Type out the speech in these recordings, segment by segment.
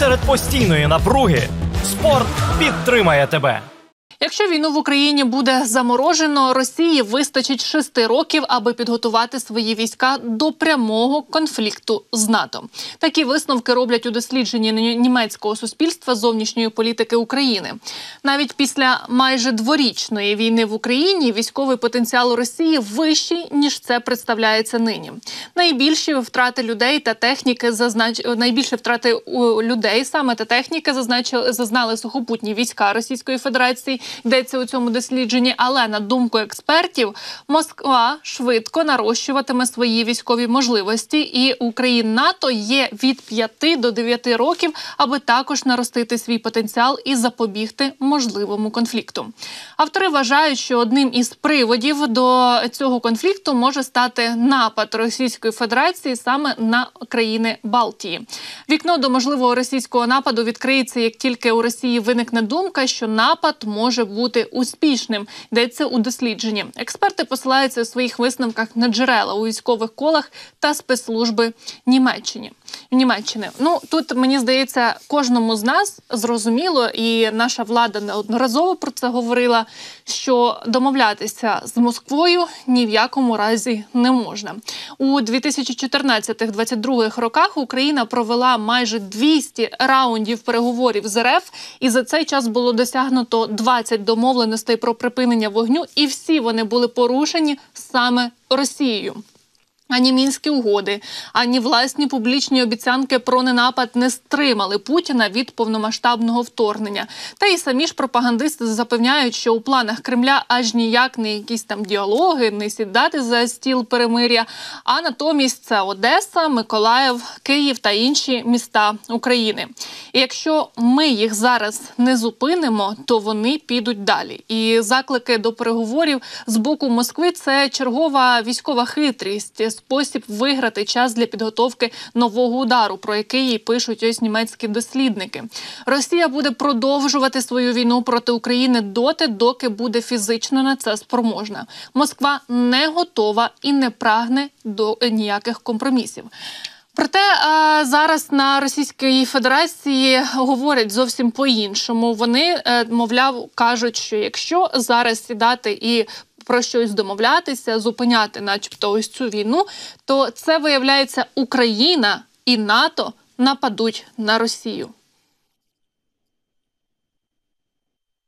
Серед постійної напруги спорт підтримає тебе. Якщо війну в Україні буде заморожено, Росії вистачить шести років, аби підготувати свої війська до прямого конфлікту з НАТО. Такі висновки роблять у дослідженні німецького суспільства зовнішньої політики України. Навіть після майже дворічної війни в Україні військовий потенціал Росії вищий ніж це представляється нині. Найбільші втрати людей та техніки зазнач... найбільше втрати людей саме та техніки зазначили зазнали сухопутні війська Російської Федерації йдеться у цьому дослідженні. Але на думку експертів, Москва швидко нарощуватиме свої військові можливості, і Україн НАТО є від 5 до 9 років, аби також наростити свій потенціал і запобігти можливому конфлікту. Автори вважають, що одним із приводів до цього конфлікту може стати напад Російської Федерації саме на країни Балтії. Вікно до можливого російського нападу відкриється як тільки у Росії виникне думка, що напад може може бути успішним. Йдеться у дослідженні. Експерти посилаються у своїх висновках на джерела у військових колах та спецслужби Німеччині. Німеччини. Ну тут мені здається, кожному з нас зрозуміло, і наша влада неодноразово про це говорила. Що домовлятися з Москвою ні в якому разі не можна у 2014-2022 роках. Україна провела майже 200 раундів переговорів з РФ, і за цей час було досягнуто 20 домовленостей про припинення вогню, і всі вони були порушені саме Росією. Ані мінські угоди, ані власні публічні обіцянки про ненапад не стримали Путіна від повномасштабного вторгнення. Та й самі ж пропагандисти запевняють, що у планах Кремля аж ніяк не якісь там діалоги, не сідати за стіл перемиря. А натомість це Одеса, Миколаїв, Київ та інші міста України. І якщо ми їх зараз не зупинимо, то вони підуть далі. І заклики до переговорів з боку Москви це чергова військова хитрість спосіб виграти час для підготовки нового удару, про який пишуть ось німецькі дослідники. Росія буде продовжувати свою війну проти України доти, доки буде фізично на це спроможна. Москва не готова і не прагне до ніяких компромісів. Проте зараз на Російській Федерації говорять зовсім по-іншому. Вони е, мовляв кажуть, що якщо зараз сідати і про щось домовлятися, зупиняти, начебто, ось цю війну, то це виявляється Україна і НАТО нападуть на Росію.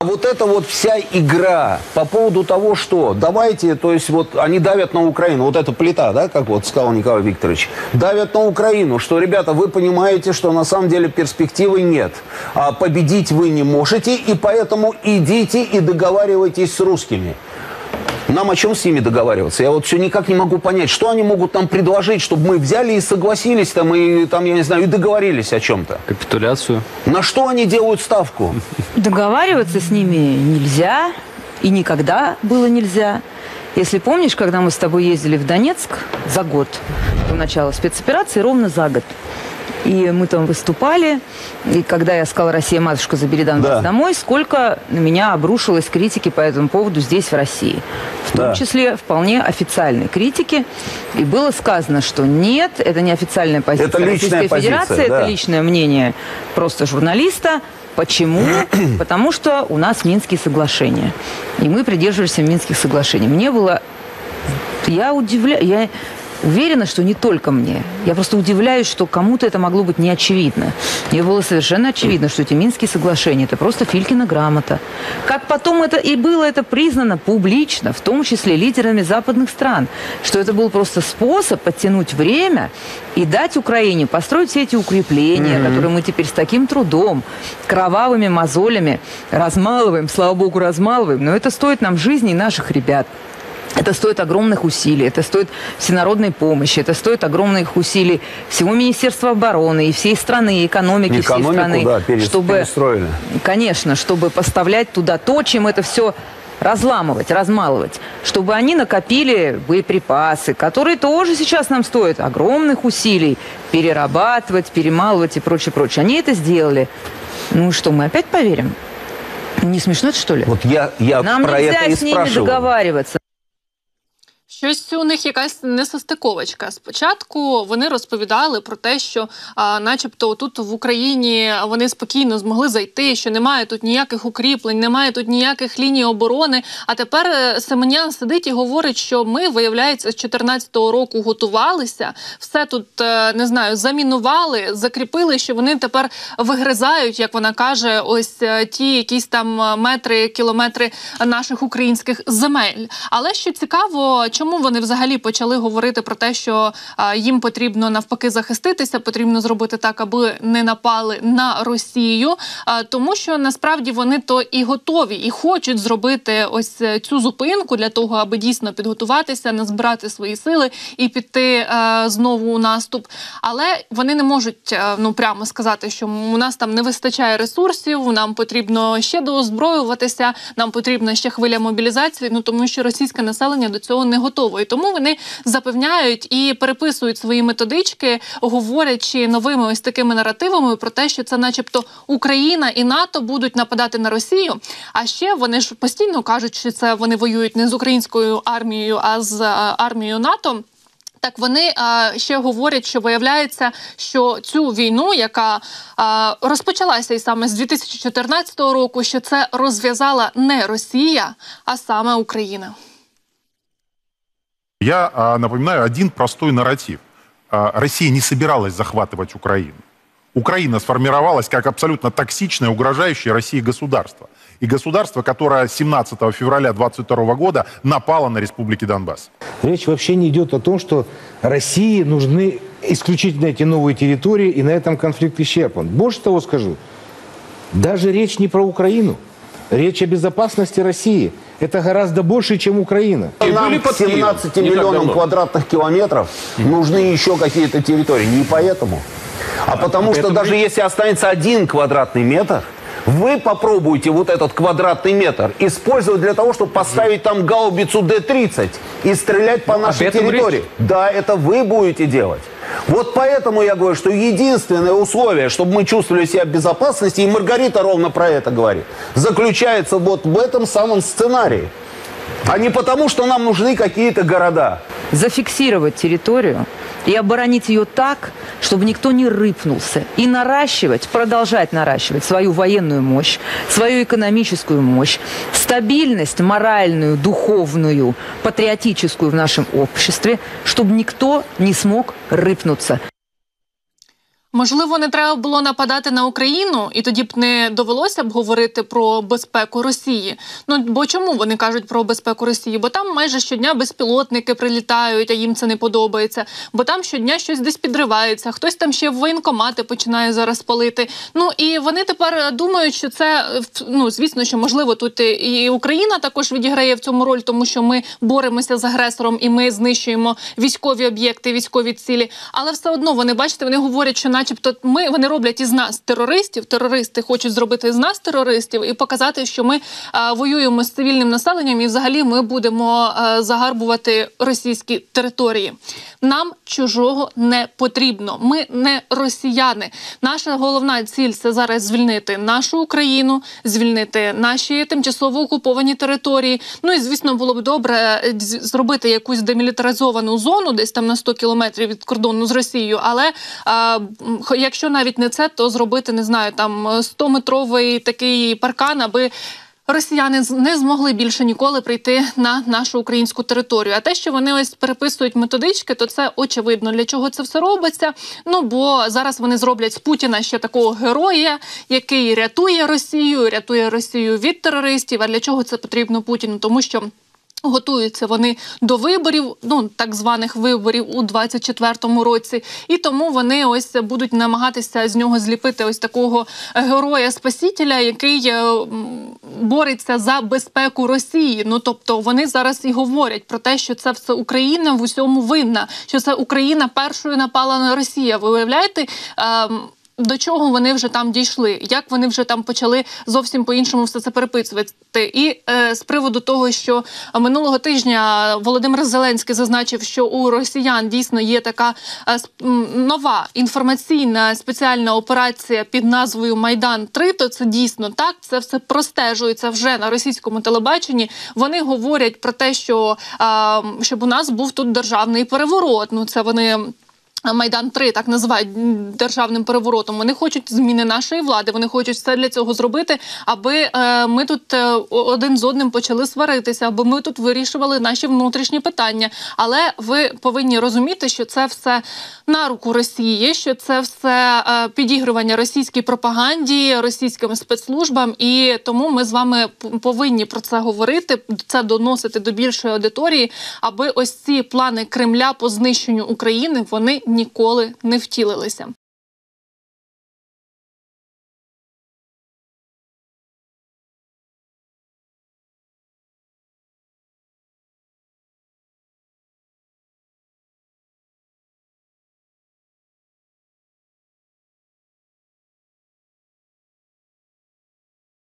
Вот эта вот вся игра по поводу того, что давайте, то есть вот они давят на Украину, вот эта плита, да, как вот сказал Николай Викторович, давят на Украину, что, ребята, вы понимаете, что на самом деле перспективы нет, а победить вы не можете, и поэтому идите и договаривайтесь с русскими. Нам о чем с ними договариваться? Я вот все никак не могу понять, что они могут нам предложить, чтобы мы взяли и согласились там, и там, я не знаю, и договорились о чем-то. Капитуляцию. На что они делают ставку? Договариваться с ними нельзя, и никогда было нельзя. Если помнишь, когда мы с тобой ездили в Донецк за год до начала спецоперации, ровно за год, и мы там выступали. И когда я сказала «Россия, матушка, забери Донбасс да. домой», сколько на меня обрушилось критики по этому поводу здесь, в России. В том да. числе вполне официальной критики. И было сказано, что нет, это не официальная позиция это Российской позиция, Федерации, да. это личное мнение просто журналиста. Почему? Потому что у нас Минские соглашения. И мы придерживаемся Минских соглашений. Мне было... Я удивляюсь... Я уверена, что не только мне. Я просто удивляюсь, что кому-то это могло быть не очевидно. Мне было совершенно очевидно, что эти Минские соглашения – это просто Филькина грамота. Как потом это и было это признано публично, в том числе лидерами западных стран, что это был просто способ подтянуть время и дать Украине построить все эти укрепления, mm-hmm. которые мы теперь с таким трудом, кровавыми мозолями размалываем, слава богу, размалываем, но это стоит нам жизни наших ребят. Это стоит огромных усилий, это стоит всенародной помощи, это стоит огромных усилий всего Министерства обороны и всей страны, и экономики Экономику, всей страны. Да, перес, чтобы, Конечно, чтобы поставлять туда то, чем это все разламывать, размалывать, чтобы они накопили боеприпасы, которые тоже сейчас нам стоят огромных усилий перерабатывать, перемалывать и прочее, прочее. Они это сделали. Ну что, мы опять поверим? Не смешно это, что ли? Вот я, я Нам про нельзя это и с ними спрашиваю. договариваться. Щось у них якась несостиковочка. Спочатку вони розповідали про те, що, а, начебто, тут в Україні вони спокійно змогли зайти, що немає тут ніяких укріплень, немає тут ніяких ліній оборони. А тепер е, Семенян сидить і говорить, що ми, виявляється, з 2014 року готувалися, все тут е, не знаю, замінували, закріпили, що вони тепер вигризають, як вона каже, ось е, ті якісь там метри, кілометри наших українських земель. Але що цікаво, чому вони взагалі почали говорити про те, що їм потрібно навпаки захиститися, потрібно зробити так, аби не напали на Росію, тому що насправді вони то і готові, і хочуть зробити ось е, цю зупинку для того, аби дійсно підготуватися, назбирати свої сили і піти знову у наступ. Але вони не можуть е, ну прямо сказати, що у нас там не вистачає ресурсів, нам потрібно ще доозброюватися, нам потрібна ще хвиля мобілізації. Ну тому що російське населення до цього не готово. Тому вони запевняють і переписують свої методички, говорячи новими ось такими наративами про те, що це, начебто, Україна і НАТО будуть нападати на Росію. А ще вони ж постійно кажуть, що це вони воюють не з українською армією, а з армією НАТО. Так вони а, ще говорять, що виявляється, що цю війну, яка а, розпочалася і саме з 2014 року, що це розв'язала не Росія, а саме Україна. Я а, напоминаю один простой нарратив. А, Россия не собиралась захватывать Украину. Украина сформировалась как абсолютно токсичное, угрожающее России государство. И государство, которое 17 февраля 2022 года напало на республики Донбасс. Речь вообще не идет о том, что России нужны исключительно эти новые территории, и на этом конфликт исчерпан. Больше того скажу, даже речь не про Украину. Речь о безопасности России. Это гораздо больше, чем Украина. И Нам были к под Киевом 17 не так миллионам квадратных километров нужны еще какие-то территории. Не поэтому. А потому что даже если останется один квадратный метр, вы попробуйте вот этот квадратный метр использовать для того, чтобы поставить там гаубицу Д-30 и стрелять по нашей этом территории. Да, это вы будете делать. Вот поэтому я говорю, что единственное условие, чтобы мы чувствовали себя в безопасности, и Маргарита ровно про это говорит, заключается вот в этом самом сценарии. А не потому, что нам нужны какие-то города. зафиксировать территорию и оборонить ее так, чтобы никто не рыпнулся. И наращивать, продолжать наращивать свою военную мощь, свою экономическую мощь, стабильность моральную, духовную, патриотическую в нашем обществе, чтобы никто не смог рыпнуться. Можливо, не треба було нападати на Україну, і тоді б не довелося б говорити про безпеку Росії. Ну бо чому вони кажуть про безпеку Росії? Бо там майже щодня безпілотники прилітають, а їм це не подобається. Бо там щодня щось десь підривається, хтось там ще в воєнкомати починає зараз палити. Ну і вони тепер думають, що це ну звісно, що можливо тут і Україна також відіграє в цьому роль, тому що ми боремося з агресором і ми знищуємо військові об'єкти, військові цілі. Але все одно вони бачите, вони говорять, що, начебто, ми вони роблять із нас терористів. Терористи хочуть зробити з нас терористів і показати, що ми а, воюємо з цивільним населенням, і взагалі ми будемо а, загарбувати російські території. Нам чужого не потрібно. Ми не росіяни. Наша головна ціль це зараз звільнити нашу Україну, звільнити наші тимчасово окуповані території. Ну і звісно, було б добре е, зробити якусь демілітаризовану зону, десь там на 100 кілометрів від кордону з Росією. Але а, якщо навіть не це, то зробити не знаю, там 100-метровий такий паркан, аби. Росіяни не змогли більше ніколи прийти на нашу українську територію. А те, що вони ось переписують методички, то це очевидно. Для чого це все робиться? Ну бо зараз вони зроблять з Путіна ще такого героя, який рятує Росію, рятує Росію від терористів. А для чого це потрібно Путіну? Тому що. Готуються вони до виборів, ну так званих виборів у 24-му році, і тому вони ось будуть намагатися з нього зліпити ось такого героя спасителя, який е, бореться за безпеку Росії. Ну тобто вони зараз і говорять про те, що це все Україна в усьому винна, що це Україна першою напала на Росію. Ви уявляєте? До чого вони вже там дійшли, як вони вже там почали зовсім по-іншому все це переписувати. І е, з приводу того, що минулого тижня Володимир Зеленський зазначив, що у росіян дійсно є така е, нова інформаційна спеціальна операція під назвою Майдан 3 то це дійсно так. Це все простежується вже на російському телебаченні. Вони говорять про те, що е, щоб у нас був тут державний переворот. Ну це вони. Майдан 3 так називають державним переворотом. Вони хочуть зміни нашої влади. Вони хочуть все для цього зробити, аби е, ми тут е, один з одним почали сваритися, аби ми тут вирішували наші внутрішні питання. Але ви повинні розуміти, що це все на руку Росії, що це все е, підігрування російській пропаганді, російським спецслужбам, і тому ми з вами повинні про це говорити, це доносити до більшої аудиторії, аби ось ці плани Кремля по знищенню України вони ніколи не втілилися.